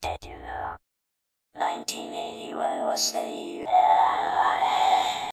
Did you know? 1981 was the year